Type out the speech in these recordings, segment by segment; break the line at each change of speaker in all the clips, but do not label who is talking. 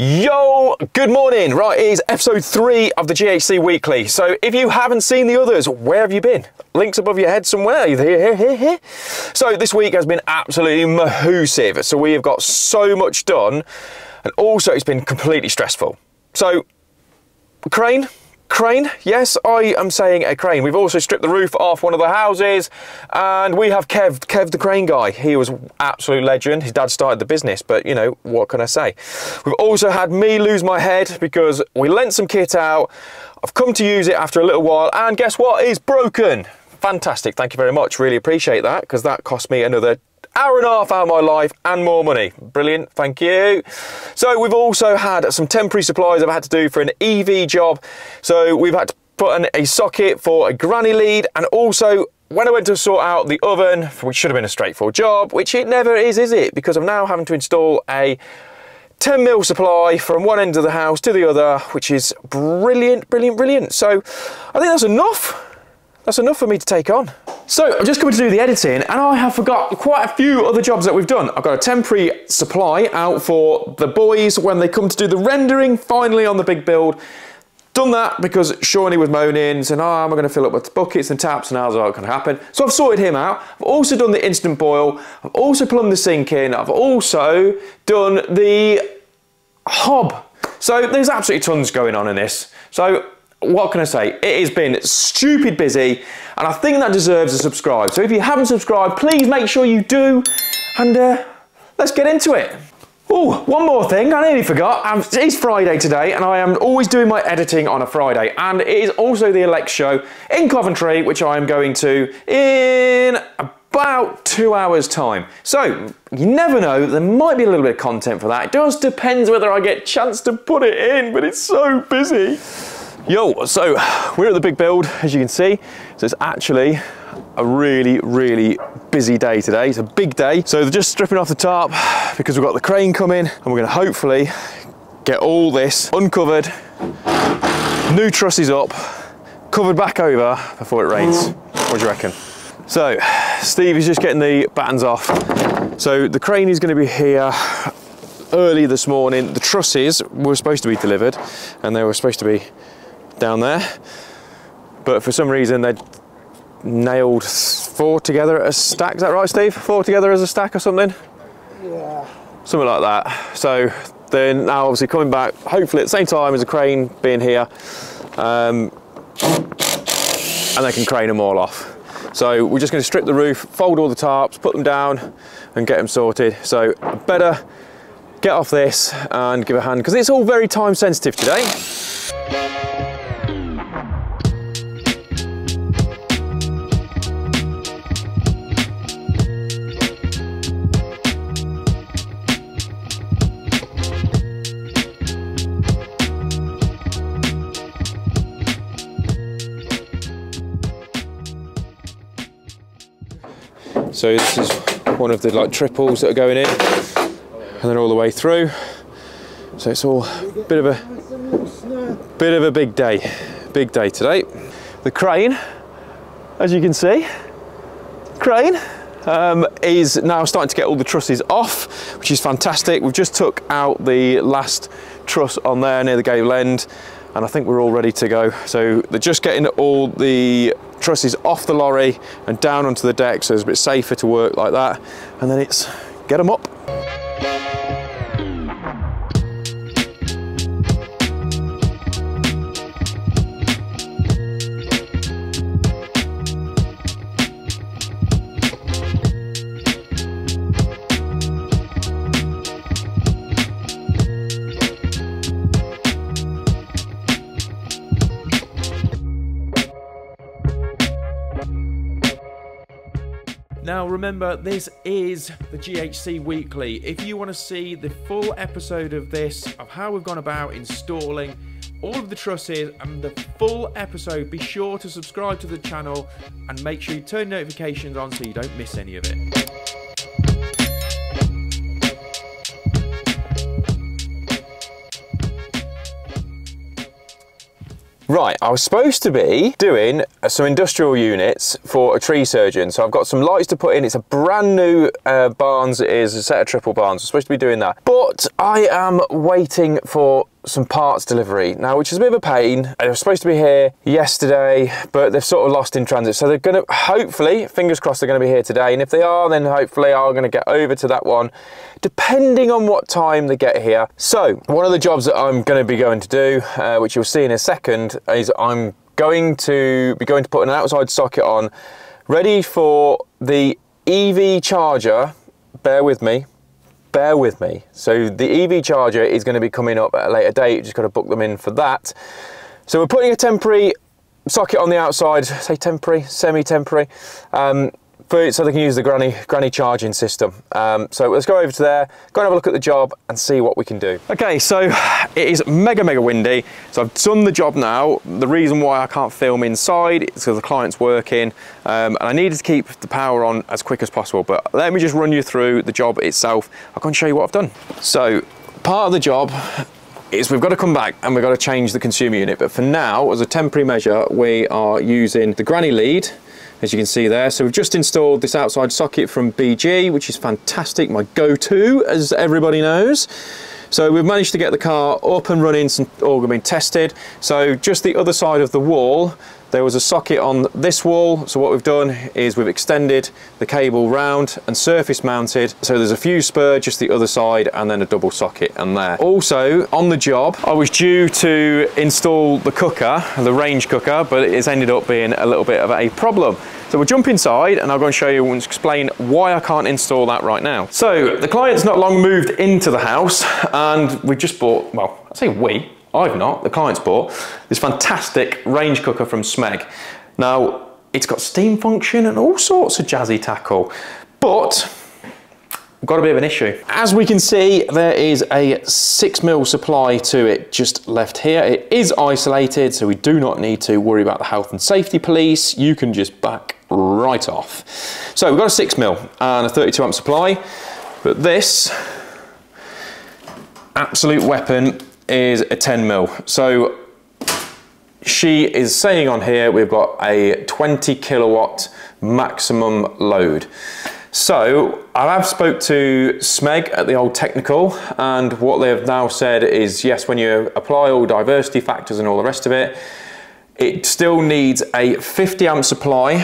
Yo, good morning. Right, it is episode three of the GHC Weekly. So if you haven't seen the others, where have you been? Links above your head somewhere. Here, here, here, here. So this week has been absolutely mahoosive. So we have got so much done, and also it's been completely stressful. So, crane, crane. Yes, I am saying a crane. We've also stripped the roof off one of the houses and we have Kev, Kev the crane guy. He was absolute legend. His dad started the business, but you know, what can I say? We've also had me lose my head because we lent some kit out. I've come to use it after a little while and guess what? It's broken. Fantastic. Thank you very much. Really appreciate that because that cost me another hour and a half out of my life and more money. Brilliant, thank you. So we've also had some temporary supplies I've had to do for an EV job. So we've had to put in a socket for a granny lead and also when I went to sort out the oven, which should have been a straightforward job, which it never is, is it? Because I'm now having to install a 10 mil supply from one end of the house to the other, which is brilliant, brilliant, brilliant. So I think that's enough. That's enough for me to take on. So I'm just coming to do the editing and I have forgot quite a few other jobs that we've done. I've got a temporary supply out for the boys when they come to do the rendering finally on the big build. Done that because Shawnee was moaning, and saying, oh, am I going to fill up with buckets and taps and how's that going to happen? So I've sorted him out. I've also done the instant boil. I've also plumbed the sink in. I've also done the hob. So there's absolutely tons going on in this. So what can I say? It has been stupid busy and I think that deserves a subscribe. So if you haven't subscribed, please make sure you do and uh, let's get into it. Oh, one more thing, I nearly forgot. Um, it's Friday today and I am always doing my editing on a Friday and it is also the Elex show in Coventry which I am going to in about two hours time. So you never know, there might be a little bit of content for that. It just depends whether I get chance to put it in, but it's so busy. Yo, so we're at the big build, as you can see. So it's actually a really, really busy day today. It's a big day. So they're just stripping off the tarp because we've got the crane coming and we're gonna hopefully get all this uncovered, new trusses up, covered back over before it rains. What do you reckon? So Steve is just getting the battens off. So the crane is gonna be here early this morning. The trusses were supposed to be delivered and they were supposed to be down there. But for some reason they nailed four together as a stack. Is that right, Steve? Four together as a stack or something?
Yeah.
Something like that. So they're now obviously coming back, hopefully at the same time as a crane being here. Um, and they can crane them all off. So we're just going to strip the roof, fold all the tarps, put them down and get them sorted. So better get off this and give a hand because it's all very time sensitive today. So this is one of the like triples that are going in and then all the way through. So it's all a bit of a bit of a big day, big day today. The crane, as you can see, crane um, is now starting to get all the trusses off, which is fantastic. We've just took out the last truss on there near the gable end and I think we're all ready to go. So they're just getting all the trusses off the lorry and down onto the deck so it's a bit safer to work like that. And then it's get them up. Now, remember, this is the GHC Weekly. If you want to see the full episode of this, of how we've gone about installing all of the trusses and the full episode, be sure to subscribe to the channel and make sure you turn notifications on so you don't miss any of it. Right, I was supposed to be doing uh, some industrial units for a tree surgeon. So I've got some lights to put in. It's a brand new uh, Barnes, it is a set of triple barns. I'm supposed to be doing that. But I am waiting for some parts delivery now, which is a bit of a pain. They were supposed to be here yesterday, but they've sort of lost in transit. So they're going to, hopefully, fingers crossed, they're going to be here today. And if they are, then hopefully I'm going to get over to that one, depending on what time they get here. So one of the jobs that I'm going to be going to do, uh, which you'll see in a second, is I'm going to be going to put an outside socket on, ready for the EV charger. Bear with me, bear with me. So the EV charger is going to be coming up at a later date. Just got to book them in for that. So we're putting a temporary socket on the outside, say temporary, semi-temporary. Um, for, so they can use the granny, granny charging system. Um, so let's go over to there, go and have a look at the job and see what we can do. Okay, so it is mega, mega windy. So I've done the job now. The reason why I can't film inside is because the client's working um, and I needed to keep the power on as quick as possible. But let me just run you through the job itself. I'll go and show you what I've done. So part of the job is we've got to come back and we've got to change the consumer unit. But for now, as a temporary measure, we are using the granny lead as you can see there. So we've just installed this outside socket from BG, which is fantastic, my go-to, as everybody knows. So we've managed to get the car up and running, some all been tested. So just the other side of the wall, there was a socket on this wall. So what we've done is we've extended the cable round and surface mounted. So there's a fuse spur just the other side and then a double socket and there. Also on the job, I was due to install the cooker, the range cooker, but it's ended up being a little bit of a problem. So we'll jump inside and I'll go and show you and explain why I can't install that right now. So the client's not long moved into the house and we just bought, well, I say we, I've not, the client's bought, this fantastic range cooker from Smeg. Now, it's got steam function and all sorts of jazzy tackle, but got a bit of an issue. As we can see, there is a six mil supply to it just left here. It is isolated, so we do not need to worry about the health and safety police. You can just back right off. So we've got a 6 mil and a 32 amp supply, but this absolute weapon is a 10 mil. So she is saying on here we've got a 20 kilowatt maximum load. So I have spoke to Smeg at the old technical and what they have now said is yes when you apply all diversity factors and all the rest of it it still needs a 50 amp supply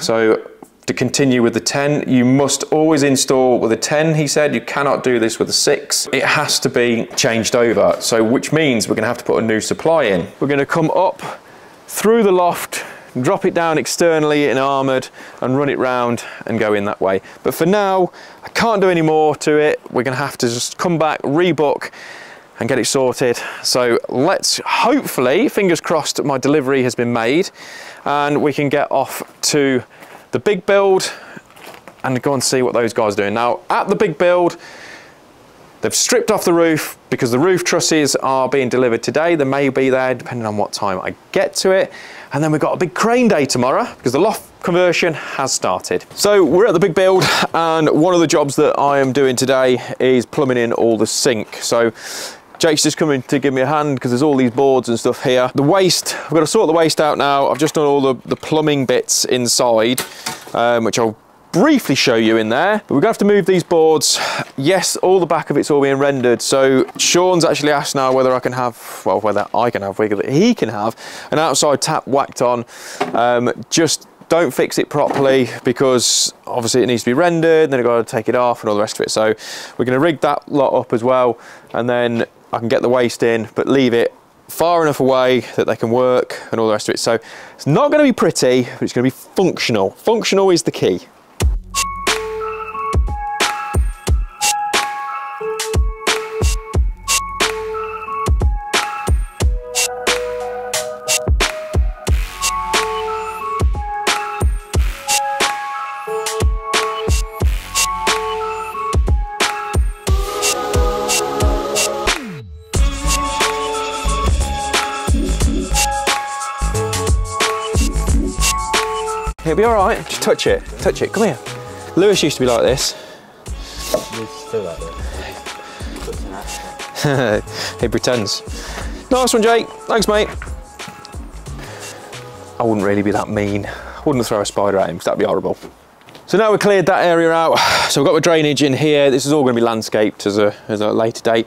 so to continue with the 10, you must always install with a 10, he said. You cannot do this with a 6. It has to be changed over, so which means we're going to have to put a new supply in. We're going to come up through the loft, drop it down externally in armoured and run it round and go in that way. But for now, I can't do any more to it. We're going to have to just come back, rebook and get it sorted. So let's hopefully, fingers crossed, my delivery has been made and we can get off to the big build and go and see what those guys are doing. Now at the big build, they've stripped off the roof because the roof trusses are being delivered today. They may be there depending on what time I get to it. And then we've got a big crane day tomorrow because the loft conversion has started. So we're at the big build and one of the jobs that I am doing today is plumbing in all the sink. So Jake's just coming to give me a hand because there's all these boards and stuff here. The waste, I've got to sort the waste out now. I've just done all the, the plumbing bits inside, um, which I'll briefly show you in there. But we're gonna have to move these boards. Yes, all the back of it's all being rendered. So Sean's actually asked now whether I can have, well, whether I can have, whether he can have an outside tap whacked on. Um, just don't fix it properly because obviously it needs to be rendered, then I've got to take it off and all the rest of it. So we're gonna rig that lot up as well. And then I can get the waste in, but leave it far enough away that they can work and all the rest of it. So it's not going to be pretty, but it's going to be functional. Functional is the key. It'll be all right. Just touch it. Touch it. Come here. Lewis used to be like this. He pretends. Nice one, Jake. Thanks, mate. I wouldn't really be that mean. I wouldn't throw a spider at him because that'd be horrible. So now we've cleared that area out, so we've got the drainage in here. This is all going to be landscaped as a, as a later date.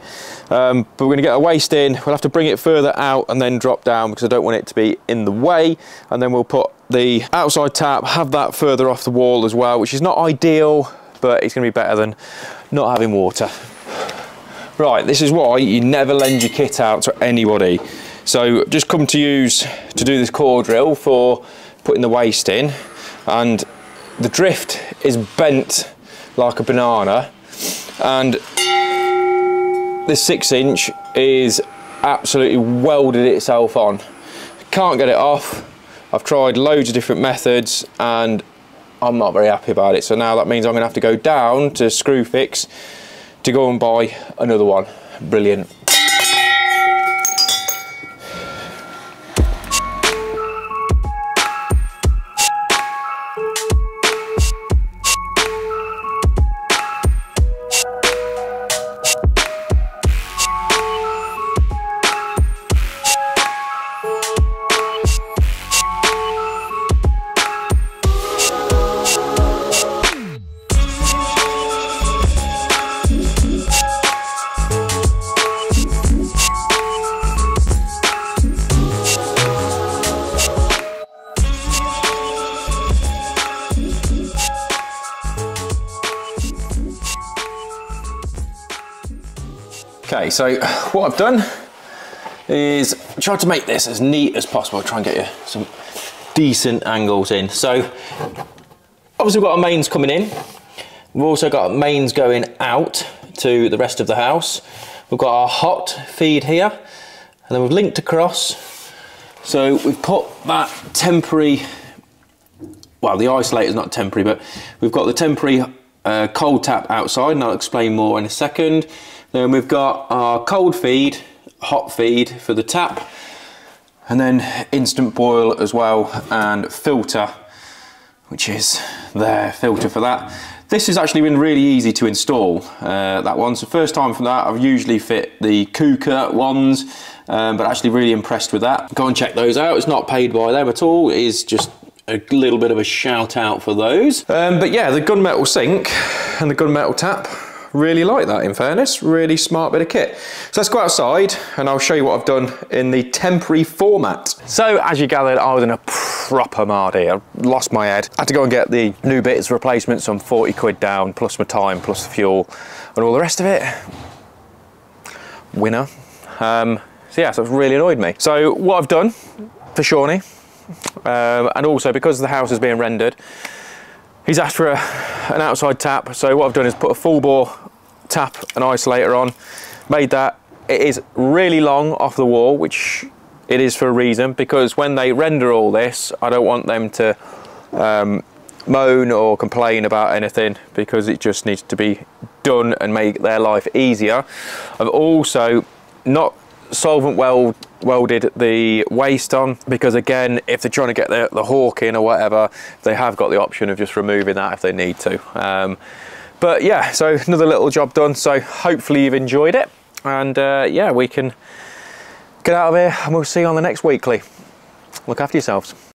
Um, but we're going to get a waste in. We'll have to bring it further out and then drop down because I don't want it to be in the way. And then we'll put the outside tap, have that further off the wall as well, which is not ideal, but it's going to be better than not having water. Right, this is why you never lend your kit out to anybody. So just come to use to do this core drill for putting the waste in and the drift is bent like a banana and this six inch is absolutely welded itself on. Can't get it off. I've tried loads of different methods and I'm not very happy about it. So now that means I'm gonna have to go down to Screwfix to go and buy another one. Brilliant. Okay, so what I've done is tried to make this as neat as possible, try and get you some decent angles in. So obviously we've got our mains coming in. We've also got mains going out to the rest of the house. We've got our hot feed here and then we've linked across. So we've put that temporary, well the isolator is not temporary, but we've got the temporary uh, cold tap outside and I'll explain more in a second. Then we've got our cold feed, hot feed for the tap, and then instant boil as well, and filter, which is there, filter for that. This has actually been really easy to install, uh, that one. So first time from that, I've usually fit the Quooker ones, um, but actually really impressed with that. Go and check those out. It's not paid by them at all. It is just a little bit of a shout out for those. Um, but yeah, the gunmetal sink and the gunmetal tap Really like that in fairness, really smart bit of kit. So let's go outside and I'll show you what I've done in the temporary format. So as you gathered, I was in a proper mardy. I lost my head. I had to go and get the new bits replacements, some 40 quid down, plus my time, plus the fuel and all the rest of it. Winner. Um, so yeah, so it's really annoyed me. So what I've done for Shawnee, um, and also because the house is being rendered, He's asked for a, an outside tap, so what I've done is put a full bore tap and isolator on, made that. It is really long off the wall, which it is for a reason, because when they render all this, I don't want them to um, moan or complain about anything because it just needs to be done and make their life easier. I've also not solvent weld welded the waste on because again if they're trying to get the, the hawk in or whatever they have got the option of just removing that if they need to. Um, but yeah so another little job done. So hopefully you've enjoyed it. And uh, yeah we can get out of here and we'll see you on the next weekly. Look after yourselves